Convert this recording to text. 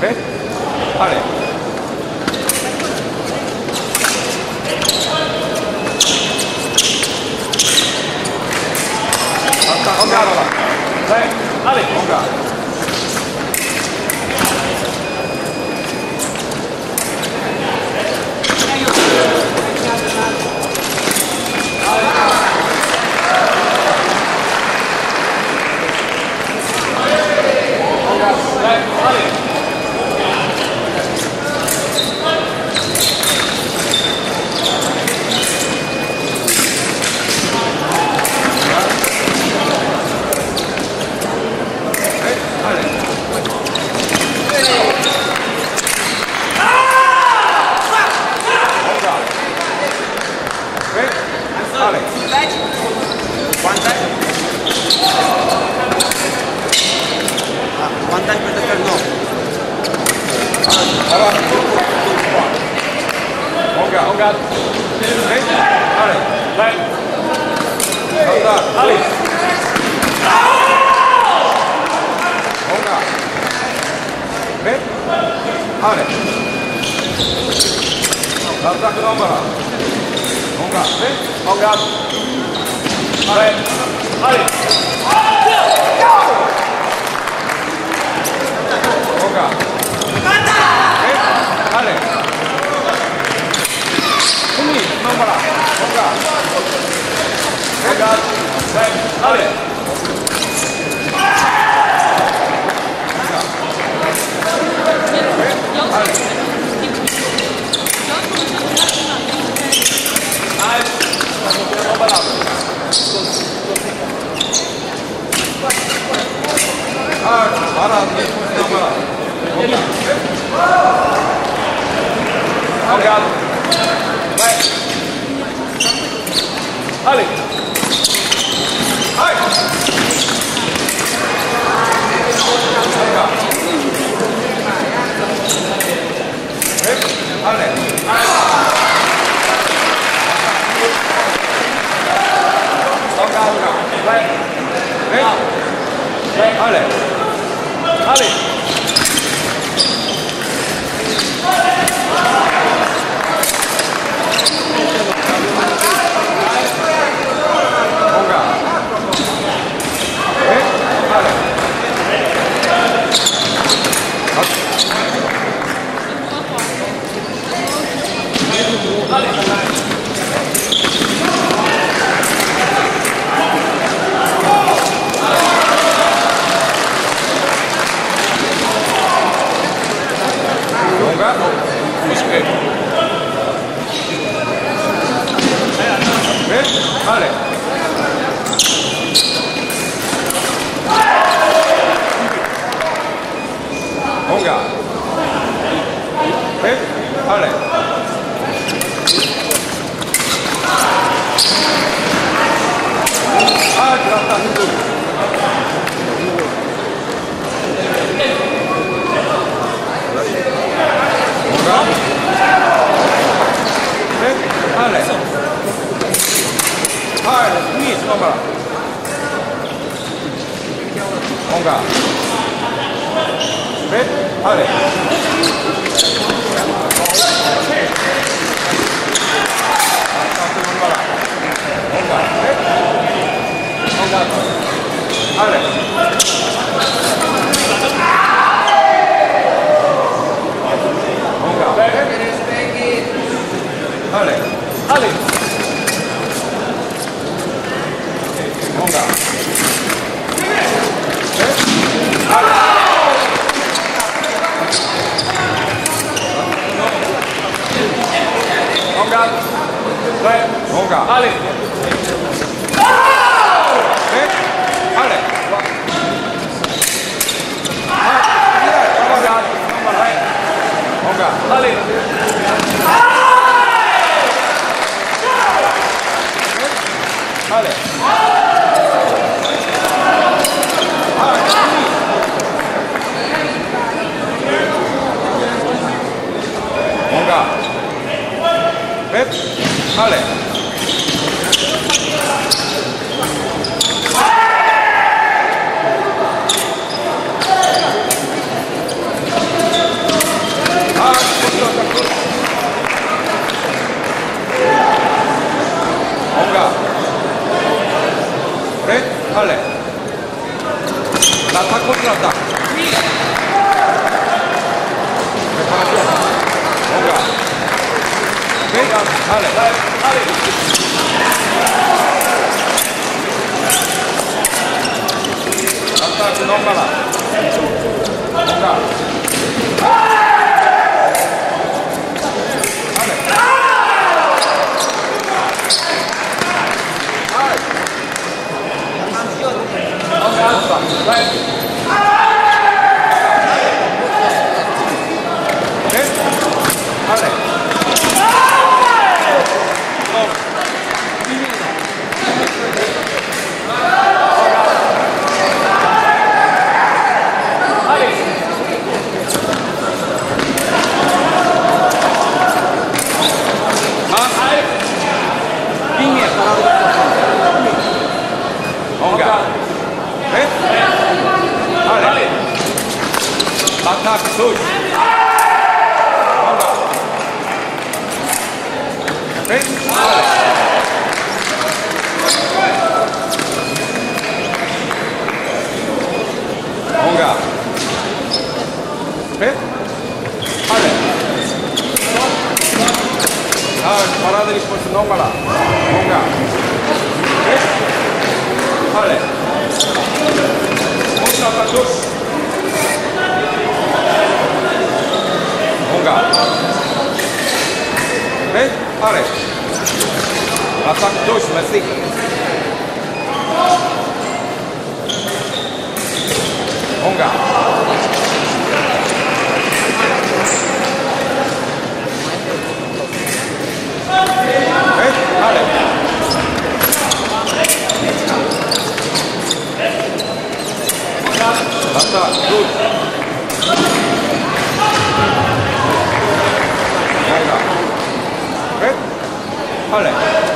え？あれ？あれあれ Allez Hadi. Hadi. Hadi. Obrigado. Vai. Ali. Vai. Allez オンガーレッファレオンガーレッファレ Longa. Venga, dale, dale, dale. Attacco, non va là. Longa. Longa, alza, dai. Right. Attacco, sul. Longa. Ven. Dale. Longa. Ven. Dale. Dale, resposta non va là. Longa. Ven. Dale. Monta para dos. 哎，好嘞。阿三，休息，马西。红哥。哎，好嘞。阿三，阿三，红。好嘞